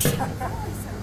Surprise.